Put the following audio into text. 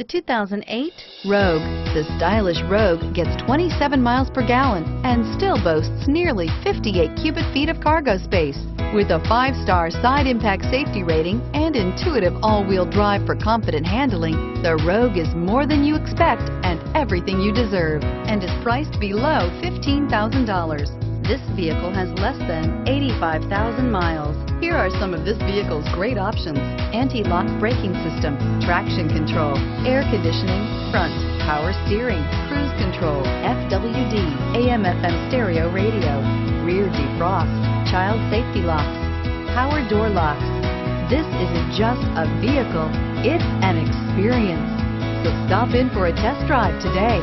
The 2008 Rogue. The stylish Rogue gets 27 miles per gallon and still boasts nearly 58 cubic feet of cargo space. With a five-star side impact safety rating and intuitive all-wheel drive for confident handling, the Rogue is more than you expect and everything you deserve and is priced below $15,000. This vehicle has less than 85,000 miles. Here are some of this vehicle's great options. Anti-lock braking system, traction control, air conditioning, front, power steering, cruise control, FWD, AM FM stereo radio, rear defrost, child safety locks, power door locks. This isn't just a vehicle, it's an experience. So stop in for a test drive today.